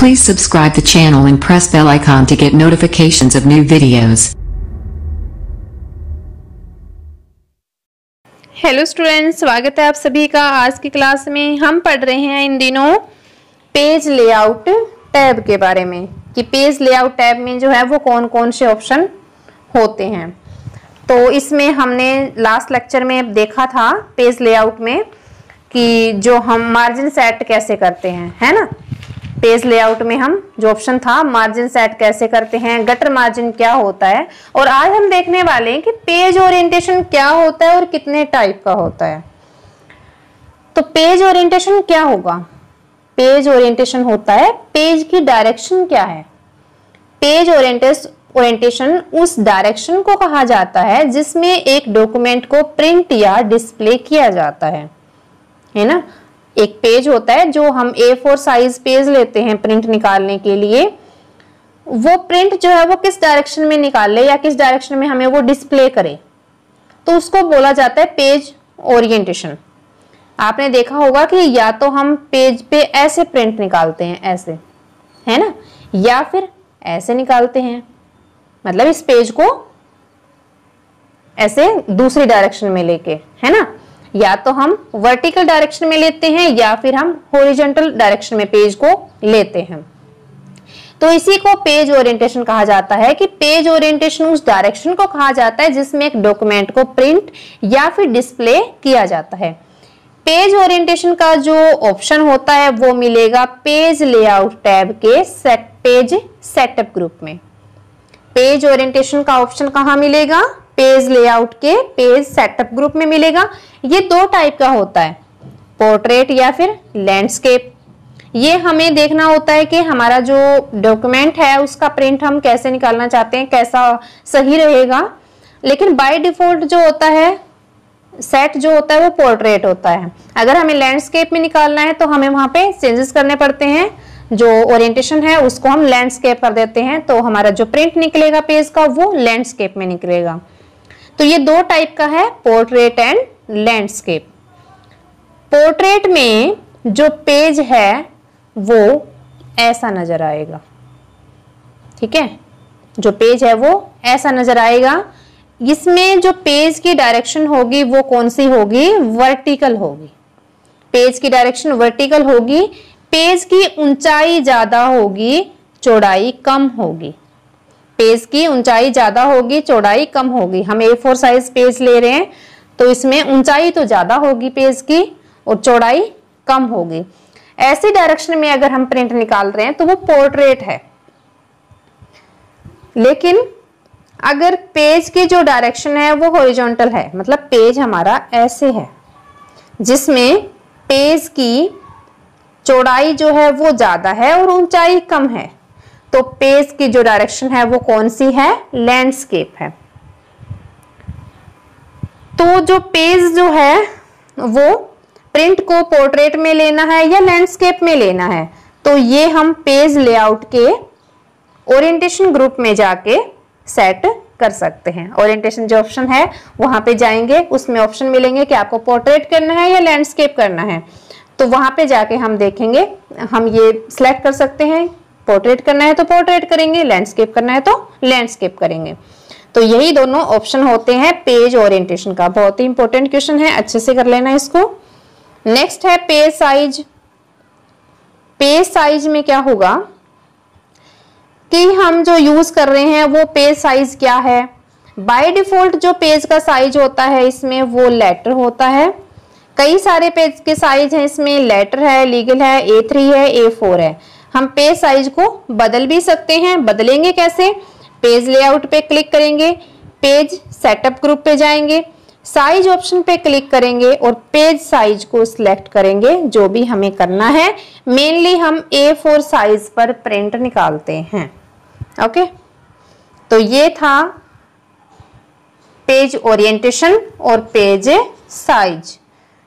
Please subscribe the channel and press bell icon to get notifications of new videos. Hello students स्वागत है आप सभी का आज की क्लास में। हम पढ़ रहे हैं इन दिनों पेज लेआउट टैब के बारे में, कि पेज लेआउट टैब में जो है वो कौन कौन से ऑप्शन होते हैं। तो इसमें हमने लास्ट लेक्चर में देखा था पेज लेआउट में, कि जो हम मार्जिन सेट कैसे करते हैं, है ना? पेज लेआउट में हम जो ऑप्शन था मार्जिन सेट कैसे करते हैं गटर मार्जिन क्या होता है, और आज हम देखने वाले हैं कि पेज ओरिएंटेशन क्या होता है और कितने टाइप का होता है। तो पेज ओरिएंटेशन क्या होगा? पेज ओरिएंटेशन होता है पेज की डायरेक्शन क्या है? पेज ओरिएंटेशन उस डायरेक्शन को कहा जाता है जिसमें एक डॉक्यूमेंट को प्रिंट या डिस्प्ले किया जाता है। है ना? एक पेज होता है जो हम ए फोर साइज़ पेज लेते हैं प्रिंट निकालने के लिए। वो प्रिंट जो है वो किस डायरेक्शन में निकाले या किस डायरेक्शन में हमें वो डिस्प्ले करे? तो उसको बोला जाता है पेज ओरिएंटेशन आपने देखा होगा कि या तो हम पेज पे ऐसे प्रिंट निकालते हैं, ऐसे, है ना? या फिर ऐसे निकालते हैं। मतलब इस पेज को ऐसे दूसरी डायरेक्शन में लेके, है ना? या तो हम वर्टिकल डायरेक्शन में लेते हैं या फिर हम होरिजेंटल डायरेक्शन में पेज को लेते हैं। तो इसी को पेज ओरिएंटेशन कहा जाता है कि पेज ओरिएंटेशन उस डायरेक्शन को कहा जाता है जिसमें एक डॉक्यूमेंट को प्रिंट या फिर डिस्प्ले किया जाता है। पेज ओरिएंटेशन का जो ऑप्शन होता है वो मिलेगा पेज लेआउट टैब के सेट पेज सेटअप ग्रुप में। पेज ओरिएंटेशन का ऑप्शन कहाँ मिलेगा? पेज लेआउट के पेज सेटअप ग्रुप में मिलेगा। ये दो टाइप का होता है, पोर्ट्रेट या फिर लैंडस्केप। ये हमें देखना होता है कि हमारा जो डॉक्यूमेंट है, उसका प्रिंट हम कैसे निकालना चाहते हैं, कैसा सही रहेगा। लेकिन बाय डिफ़ॉल्ट जो होता है, सेट जो होता है, वो पोर्ट्रेट होता है। अगर हमें लैंडस्केप में निकालना है तो हमें वहाँ पे चेंजेस करने पड़ते हैं। जो ओरिएंटेशन है, उसको हम लैंडस्केप कर देते हैं। तो हमारा जो प्रिंट निकलेगा पेज का, वो लैंडस्केप में निकलेगा। तो ये दो टाइप का है पोर्ट्रेट एंड लैंडस्केप पोर्ट्रेट में जो पेज है, वो ऐसा नज़र आएगा। ठीक है? जो पेज है, वो ऐसा नज़र आएगा। इसमें जो पेज की डायरेक्शन होगी, वो कौन सी होगी? वर्टिकल होगी। पेज की डायरेक्शन वर्टिकल होगी। पेज की ऊंचाई ज़्यादा होगी, चौड़ाई कम होगी। पेज की ऊंचाई ज़्यादा होगी, चौड़ाई कम होगी। हम ए फोर साइज़ पेज ले रहे हैं तो इसमें ऊंचाई तो ज़्यादा होगी पेज की और चौड़ाई कम होगी। ऐसी डायरेक्शन में अगर हम प्रिंट निकाल रहे हैं तो वो पोर्ट्रेट है। लेकिन अगर पेज की जो डायरेक्शन है, वो हॉरिजॉन्टल है मतलब पेज हमारा ऐसे है, जिसमें पेज की चौड़ाई जो है, वो ज़्यादा है और ऊंचाई कम है। तो पेज की जो डायरेक्शन है वो कौन सी है? लैंडस्केप है। तो जो पेज जो है वो प्रिंट को पोर्ट्रेट में लेना है या लैंडस्केप में लेना है? तो ये हम पेज लेआउट के ओरिएंटेशन ग्रुप में जाके सेट कर सकते हैं। ओरिएंटेशन जो ऑप्शन है, वहाँ पे जाएँगे, उसमें ऑप्शन मिलेंगे कि आपको पोर्ट्रेट करना है या लैंडस्केप करना है। तो वहाँ पे जाके हम देखेंगे, हम ये सिलेक्ट कर सकते हैं पोर्ट्रेट करना है तो पोर्ट्रेट करेंगे लैंडस्केप करना है तो लैंडस्केप करेंगे। तो यही दोनों ऑप्शन होते हैं पेज ओरिएंटेशन का। बहुत ही इंपॉर्टेंट क्वेश्चन है, अच्छे से कर लेना इसको। नेक्स्ट है पेज साइज़ पेज साइज़ में क्या होगा? कि हम जो यूज़ कर रहे हैं, वो पेज साइज़ क्या है? बाय डिफ़ॉल्ट जो पेज का साइज़ होता है, इसमें वो लेटर होता है। कई सारे पेज के साइज़ हैं, इसमें लेटर है लीगल है ए थ्री है ए फोर है। हम पेज साइज़ को बदल भी सकते हैं, बदलेंगे कैसे? पेज लेआउट पे क्लिक करेंगे पेज सेटअप ग्रुप पे जाएँगे साइज़ ऑप्शन पे क्लिक करेंगे और पेज साइज़ को सिलेक्ट करेंगे, जो भी हमें करना है। मेनली हम ए फोर साइज़ पर प्रिंट निकालते हैं। ओके तो ये था पेज ओरिएंटेशन और पेज साइज़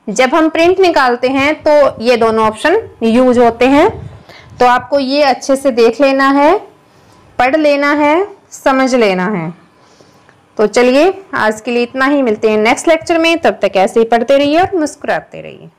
जब हम प्रिंट निकालते हैं तो ये दोनों ऑप्शन यूज़ होते हैं। तो आपको ये अच्छे से देख लेना है, पढ़ लेना है, समझ लेना है। तो चलिए, आज के लिए इतना ही, मिलते हैं नेक्स्ट लेक्चर में, तब तक ऐसे ही पढ़ते रहिए और मुस्कुराते रहिए।